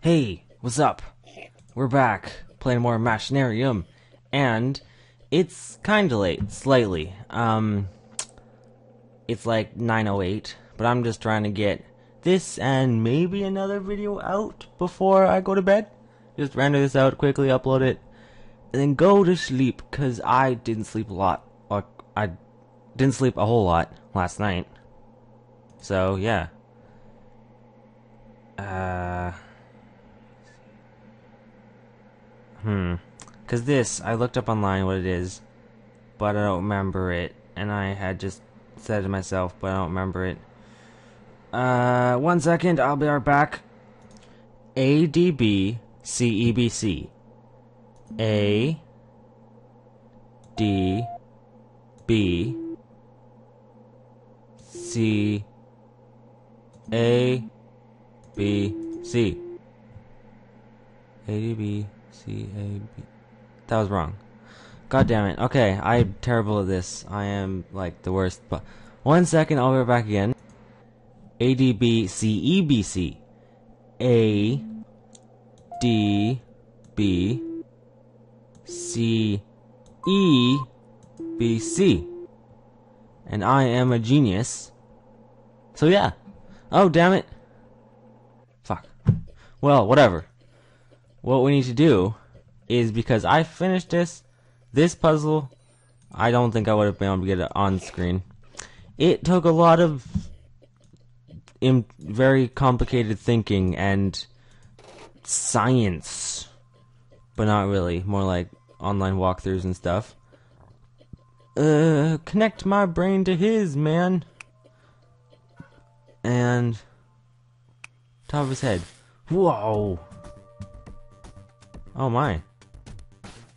Hey, what's up? We're back playing more Machinarium, and it's kind of late, slightly. Um, it's like 9:08, but I'm just trying to get this and maybe another video out before I go to bed. Just render this out quickly, upload it, and then go to sleep because I didn't sleep a lot. Like I didn't sleep a whole lot last night. So yeah. Uh. Hmm. Because this, I looked up online what it is, but I don't remember it. And I had just said to myself, but I don't remember it. Uh, one second, I'll be right back. ADB CEBC. A D B C A B C A D B C A B. That was wrong. God damn it. Okay, I'm terrible at this. I am like the worst. But one second, I'll be back again. A D B C E B C A D B C E B C. And I am a genius. So yeah. Oh, damn it. Fuck. Well, whatever. What we need to do is because I finished this, this puzzle, I don't think I would have been able to get it on screen. It took a lot of very complicated thinking and science, but not really. More like online walkthroughs and stuff. Uh, connect my brain to his, man. And top of his head. Whoa. Oh my.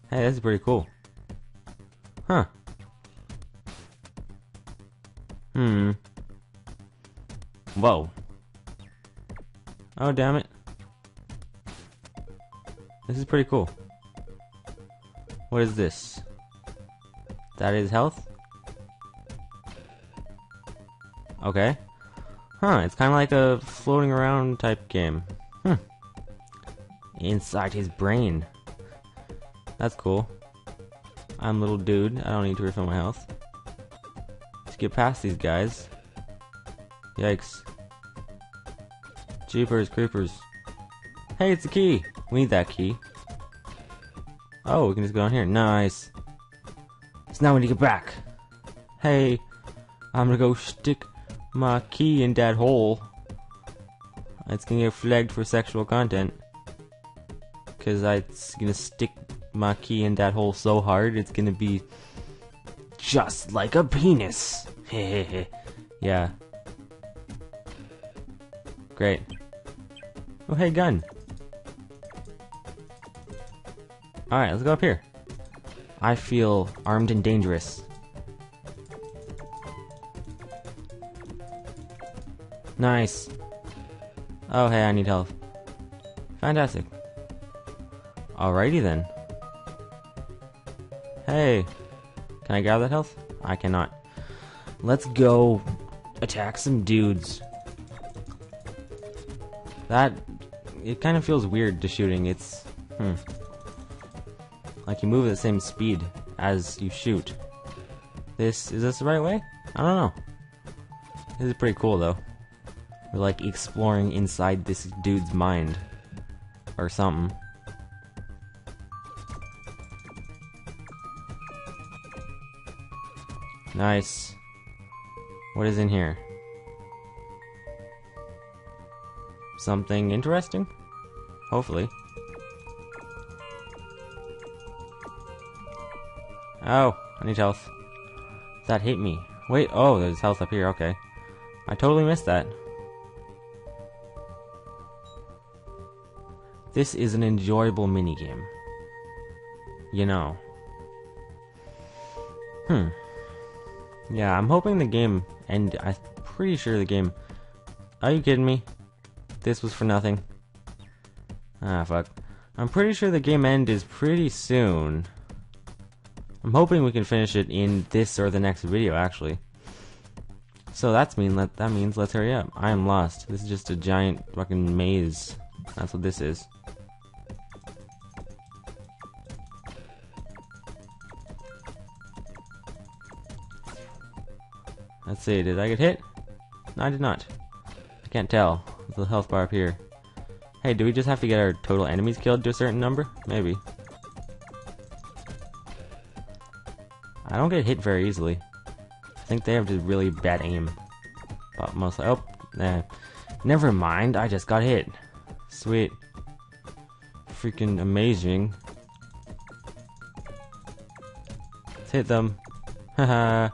Hey, that's pretty cool. Huh. Hmm. Whoa. Oh, damn it. This is pretty cool. What is this? That is health? Okay. Huh, it's kind of like a floating around type game. Inside his brain. That's cool. I'm little dude. I don't need to refill my health. Let's get past these guys. Yikes. Jeepers creepers. Hey, it's a key! We need that key. Oh, we can just go down here. Nice. So now we need to get back. Hey, I'm gonna go stick my key in that hole. It's gonna get flagged for sexual content. Cause I'm gonna stick my key in that hole so hard, it's gonna be just like a penis. yeah. Great. Oh, hey, gun. Alright, let's go up here. I feel armed and dangerous. Nice. Oh, hey, I need health. Fantastic. Alrighty then. Hey. Can I grab that health? I cannot. Let's go attack some dudes. That... It kind of feels weird to shooting. It's... Hmm. Like you move at the same speed as you shoot. This... Is this the right way? I don't know. This is pretty cool though. We're like exploring inside this dude's mind. Or something. Nice. What is in here? Something interesting? Hopefully. Oh, I need health. That hit me. Wait, oh, there's health up here, okay. I totally missed that. This is an enjoyable minigame. You know. Hmm. Yeah, I'm hoping the game end. I'm pretty sure the game. Are you kidding me? This was for nothing. Ah, fuck. I'm pretty sure the game end is pretty soon. I'm hoping we can finish it in this or the next video, actually. So that's mean that that means let's hurry up. I am lost. This is just a giant fucking maze That's what this is. Let's see, did I get hit? No, I did not. I can't tell. There's a health bar up here. Hey, do we just have to get our total enemies killed to a certain number? Maybe. I don't get hit very easily. I think they have just really bad aim. But mostly, oh, nah. Never mind, I just got hit. Sweet. Freaking amazing. Let's hit them. Haha.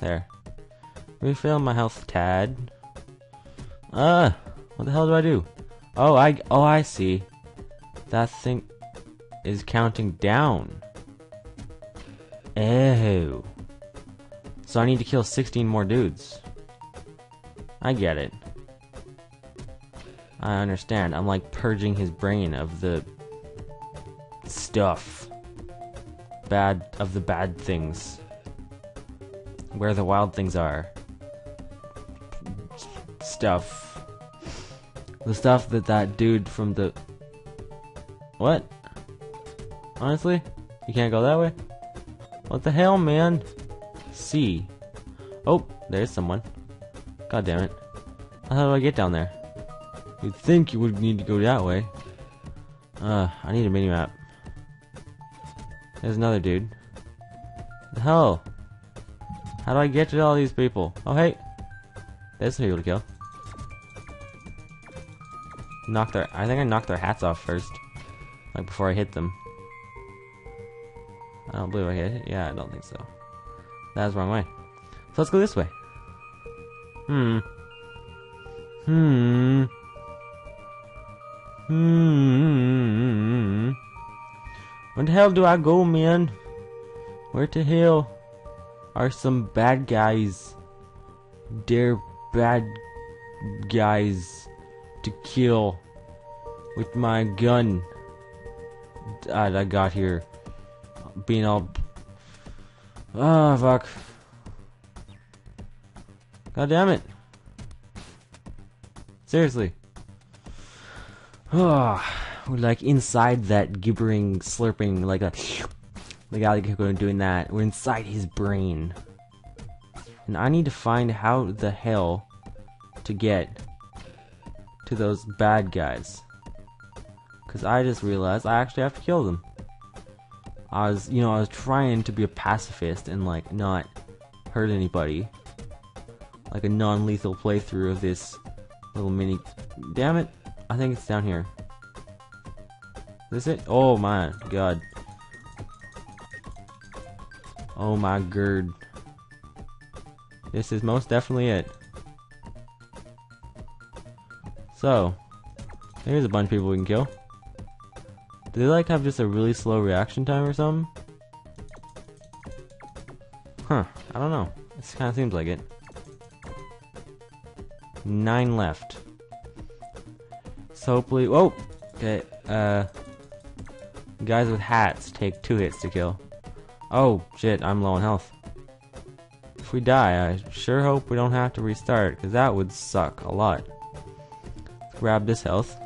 There. Refill my health tad. Ah, what the hell do I do? Oh, I oh I see. That thing is counting down. Oh. So I need to kill 16 more dudes. I get it. I understand. I'm like purging his brain of the stuff. Bad of the bad things. Where the wild things are. Stuff. The stuff that that dude from the What? Honestly? You can't go that way? What the hell, man? C. Oh, there's someone. God damn it. How do I get down there? You'd think you would need to go that way. Uh, I need a mini-map. There's another dude. The hell? How do I get to all these people? Oh, hey. There's some people to kill. Knock their- I think I knocked their hats off first. Like, before I hit them. I don't believe I hit it. Yeah, I don't think so. That was the wrong way. So let's go this way. Hmm. Hmm. Hmm. Where the hell do I go, man? Where the hell are some bad guys? They're bad guys to kill with my gun. I, I got here being all. Ah, oh, fuck. God damn it. Seriously. Oh, like inside that gibbering, slurping, like a. The guy doing that. We're inside his brain. And I need to find how the hell to get to those bad guys. Because I just realized I actually have to kill them. I was, you know, I was trying to be a pacifist and, like, not hurt anybody. Like a non-lethal playthrough of this little mini... Damn it! I think it's down here. Is this it? Oh my god. Oh my god. This is most definitely it. So, there's a bunch of people we can kill. Do they like have just a really slow reaction time or something? Huh, I don't know. This kind of seems like it. Nine left. So hopefully, whoa! Okay, uh, guys with hats take two hits to kill. Oh, shit, I'm low on health. If we die, I sure hope we don't have to restart, because that would suck a lot. Let's grab this health.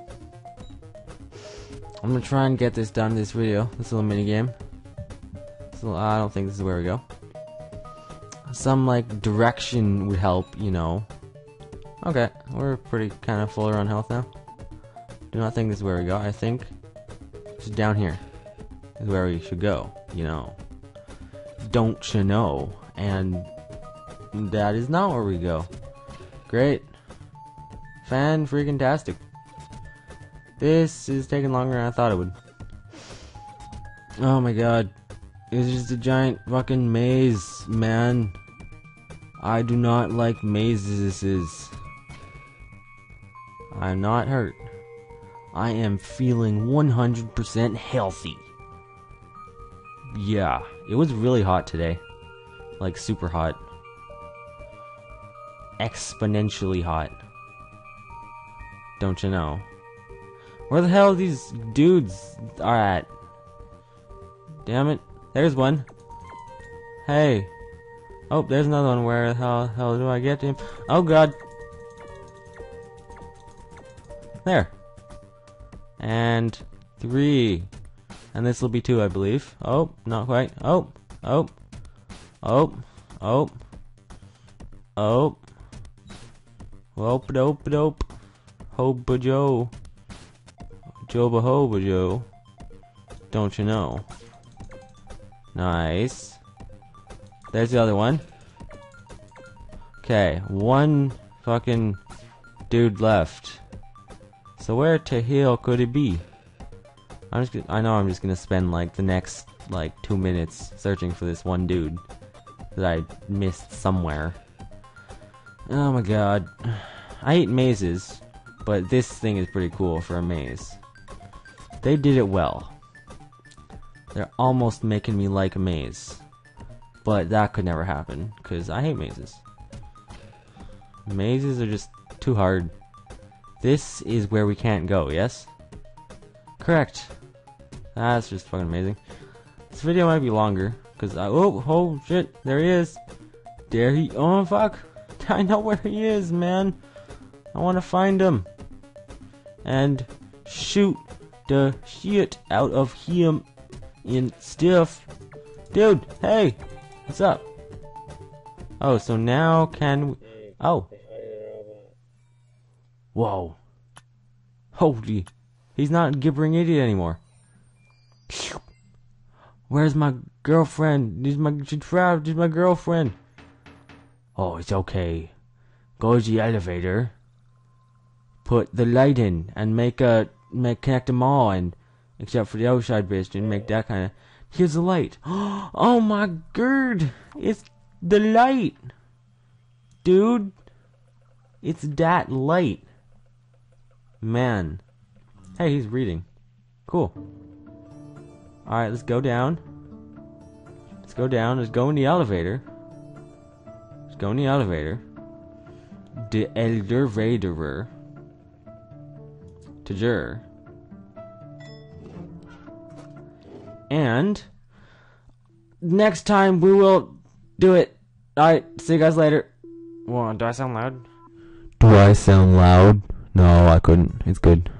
I'm gonna try and get this done in this video, this little mini game. So I don't think this is where we go. Some like direction would help, you know. Okay, we're pretty kind of full around health now. Do not think this is where we go. I think just down here is where we should go. You know, don't you know? And that is not where we go. Great, fan freaking tastic. This is taking longer than I thought it would. Oh my god. It's just a giant fucking maze, man. I do not like mazes. This is. I'm not hurt. I am feeling 100% healthy. Yeah, it was really hot today. Like, super hot. Exponentially hot. Don't you know? Where the hell these dudes are at? Damn it. There's one. Hey. Oh, there's another one. Where the hell, hell do I get him? Oh god. There. And three. And this will be two, I believe. Oh, not quite. Oh, oh, oh, oh, oh. Ope dope dope. Hoba Joe. Joba Hoba Joe. Don't you know? Nice. There's the other one. Okay, one fucking dude left. So where to hell could it be? I'm just gonna, I know I'm just gonna spend like the next like two minutes searching for this one dude that I missed somewhere. Oh my god. I hate mazes, but this thing is pretty cool for a maze. They did it well. They're almost making me like a maze. But that could never happen, because I hate mazes. Mazes are just too hard. This is where we can't go, yes? Correct. That's just fucking amazing. This video might be longer, because I- oh, oh shit, there he is. There he- oh fuck. I know where he is, man. I want to find him. And shoot the shit out of him in stiff. Dude, hey, what's up? Oh, so now can we... Oh. Whoa. Holy. He's not gibbering idiot anymore. Where's my girlfriend? This my she trapped. This my girlfriend. Oh, it's okay. Go to the elevator. Put the light in and make a make connect them all and except for the outside bit and make that kind of. Here's the light. Oh my god! It's the light, dude. It's that light. Man. Hey, he's reading. Cool. Alright, let's go down. Let's go down. Let's go in the elevator. Let's go in the elevator. The elevator. To Jur. And next time we will do it. Alright, see you guys later. Well, do I sound loud? Do I sound loud? No, I couldn't. It's good.